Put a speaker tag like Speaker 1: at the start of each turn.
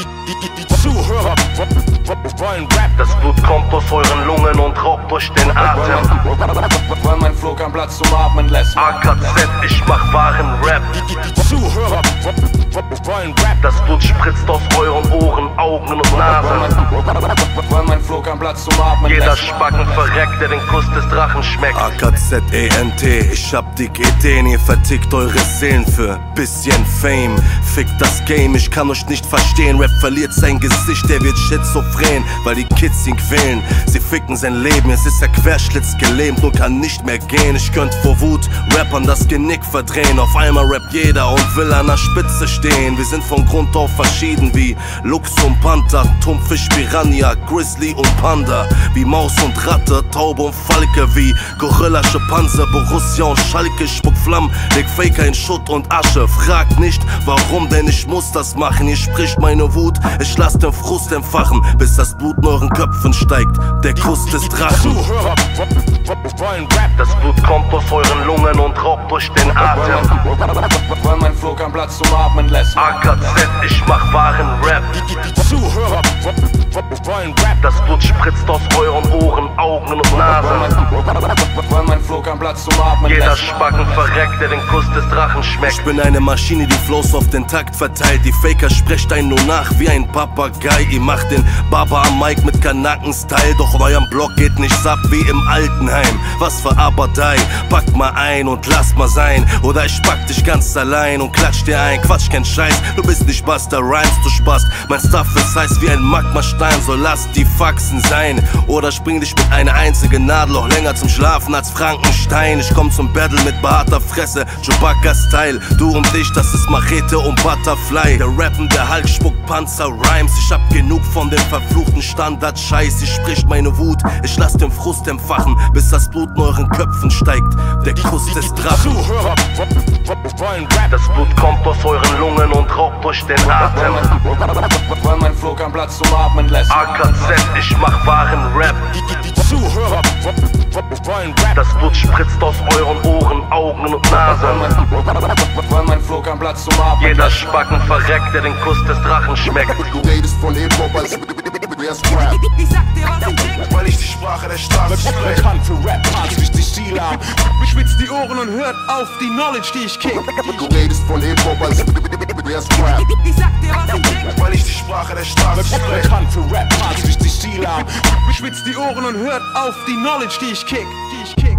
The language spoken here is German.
Speaker 1: Die, die, die, die Zuhörer wollen Rap. Das Kommt aus euren Lungen und raubt durch den Atem.
Speaker 2: Weil mein Flow keinen Platz zum Atmen lässt.
Speaker 1: AKZ, ich mach wahren Rap. Die, die, die Zuhörer wollen Rap. Das Blut spritzt aus euren Ohren, Augen und Nasen.
Speaker 2: Weil mein Flow keinen Platz zum Atmen
Speaker 1: Jeder. Spacken verreckt, der den Kuss des Drachen schmeckt.
Speaker 3: AKZENT, ich hab dick Ideen, ihr vertickt eure Seelen für bisschen Fame. Fickt das Game, ich kann euch nicht verstehen. Rap verliert sein Gesicht, der wird schizophren, weil die Kids ihn quälen. Sie ficken sein Leben, es ist der Querschlitz gelähmt und kann nicht mehr gehen. Ich könnt vor Wut Rappern das Genick verdrehen. Auf einmal rappt jeder und will an der Spitze stehen. Wir sind von Grund auf verschieden wie Luchs und Panther, Tumpfisch, Piranha, Grizzly und Panda. Wie Maus und Ratte, Taube und Falke, wie Gorilla, Schimpanse, Borussia und Schalke. Spuck Flammen, leg Faker in Schutt und Asche. Fragt nicht, warum, denn ich muss das machen. Ihr spricht meine Wut, ich lass den Frust entfachen, bis das Blut in euren Köpfen steigt. Der Kuss des Drachen.
Speaker 1: Das Blut kommt aus euren Lungen und raubt durch den Atem.
Speaker 2: Platz zum Atmen lässt.
Speaker 1: AKZ, ich mach wahren Rap. Die, die, die Zuhörer wollen Rap. Das Blut spritzt aus euren Ohren, Augen und Nasen.
Speaker 2: weil mein Flow keinen Platz zum Atmen
Speaker 1: Jeder
Speaker 2: lässt.
Speaker 1: Spacken verreckt, der den Kuss des Drachen schmeckt.
Speaker 3: Ich bin eine Maschine, die Flows auf den Takt verteilt. Die Faker sprecht einen nur nach wie ein Papagei. Ihr macht den Baba am Mic mit Kanaken-Style. Doch eurem Block geht nichts ab wie im Altenheim. Was für Abadei, packt mal ein und lasst mal sein. Oder ich pack dich ganz allein und klatsch dir ein. Quatsch, kein Scheiß, du bist nicht Buster Rhymes, du Spast. Mein Stuff ist heiß wie ein Magmastein, so lass die Faxen sein. Oder spring dich mit einer einzigen Nadel auch länger zum Schlafen als Frankenstein. Ich komm zum Battle mit behaarter Fresse, Chewbacca-Style. Du und ich, das ist Machete und Butterfly. Der Rappen, der Hulk spuckt Panzer Rhymes. Ich hab genug von dem verfluchten Standard-Scheiß. Ich spricht meine Wut, ich lass den Frust entfachen, bis das Blut in euren Köpfen steigt. Der Kuss des Drachen.
Speaker 1: Das Blut kommt aus euren Lungen und raubt durch den Atem.
Speaker 2: Weil mein Flow keinen Platz zum Atmen lässt.
Speaker 1: AKZ, ich mach wahren Rap. Die, die, die Zuhörer wollen Rap. Das Blut spritzt aus euren Ohren, Augen und Nasen.
Speaker 2: weil mein Flow keinen Platz zum Atmen
Speaker 1: Jeder. Spacken verreckt, der den Kuss des Drachen schmeckt.
Speaker 4: Du redest von Hip-Hop als wär's Rap.
Speaker 5: Ich sag dir, was ich denk.
Speaker 6: weil ich die Sprache der Straße spreche.
Speaker 1: Bekannt für Rap, Parts wie die Stilam.
Speaker 6: Spitzt die Ohren und hört auf die Knowledge, die ich kick.
Speaker 4: Du redest von Hip-Hop als wär's Rap.
Speaker 5: Ich sag dir, was ich denk.
Speaker 6: Weil ich die Sprache der Straße spreche.
Speaker 1: Bekannt für Rap, Parts wie die Stilam.
Speaker 6: Spitzt die Ohren und hört auf die Knowledge, die ich kick. Die ich kick.